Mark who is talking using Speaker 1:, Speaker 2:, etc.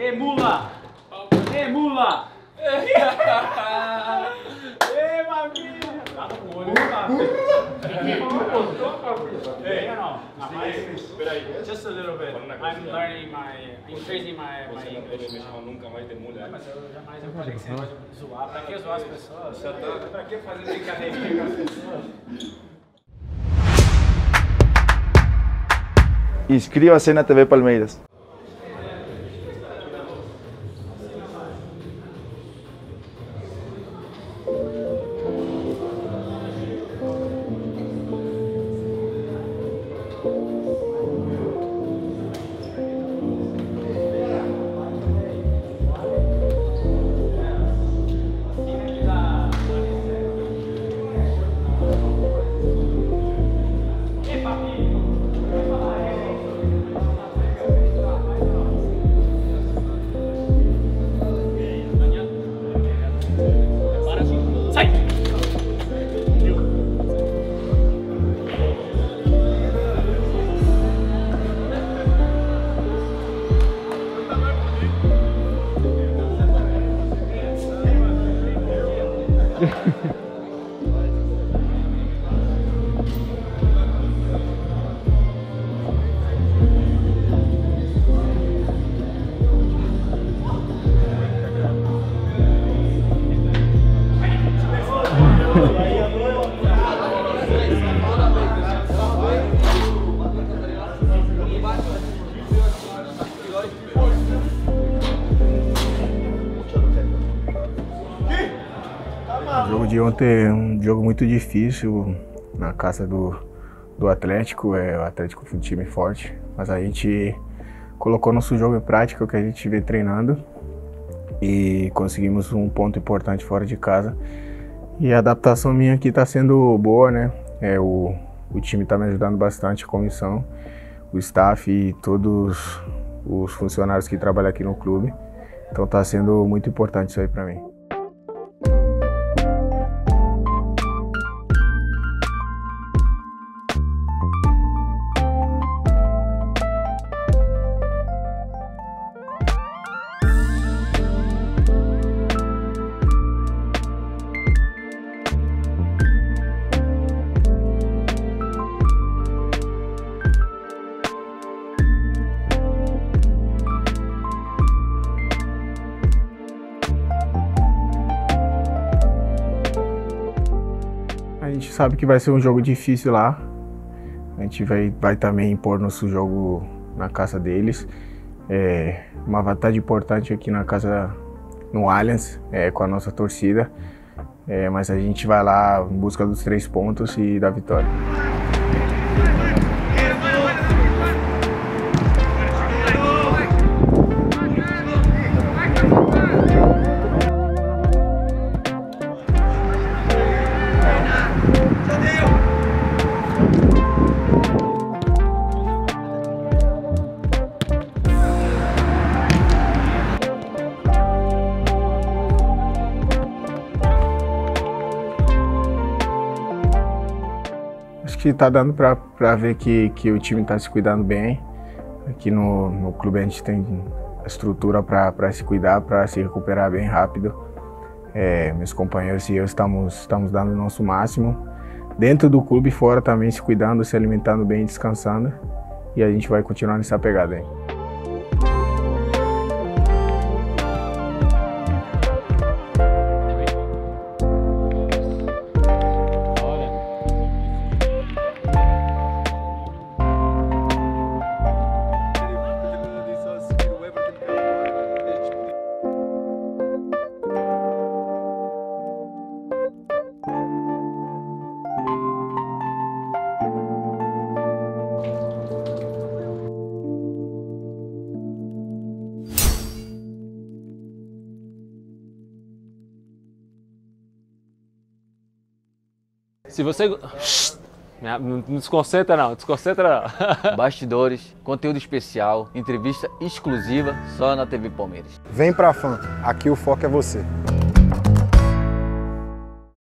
Speaker 1: Ei, mula! Ei, maminha! Tá no olho, just a little bit. I'm learning my, increasing my, my English.
Speaker 2: nunca mais de mulher.
Speaker 1: Mas eu jamais eu falei que você pode zoar. Pra que zoar as pessoas? Pra que fazer brincadeirinha com as pessoas?
Speaker 3: Inscríbase na TV Palmeiras.
Speaker 4: O jogo de ontem é um jogo muito difícil na casa do, do Atlético. É, o Atlético foi um time forte, mas a gente colocou nosso jogo em prática, o que a gente vem treinando, e conseguimos um ponto importante fora de casa. E a adaptação minha aqui está sendo boa, né? É, o, o time está me ajudando bastante, a comissão, o staff e todos os funcionários que trabalham aqui no clube. Então está sendo muito importante isso aí para mim. Sabe que vai ser um jogo difícil lá. A gente vai, vai também impor nosso jogo na casa deles. É uma vantagem importante aqui na casa, no Allianz, é, com a nossa torcida. É, mas a gente vai lá em busca dos três pontos e da vitória. Acho que tá dando pra ver que, que o time tá se cuidando bem. Aqui no, no clube a gente tem estrutura para se cuidar, para se recuperar bem rápido. É, meus companheiros e eu estamos, estamos dando o nosso máximo. Dentro do clube e fora também se cuidando, se alimentando bem, descansando. E a gente vai continuar nessa pegada aí.
Speaker 5: Se você. Não não desconcentra não, desconcentra não.
Speaker 6: Bastidores, conteúdo especial, entrevista exclusiva só na TV Palmeiras.
Speaker 7: Vem pra fã, aqui o foco é você.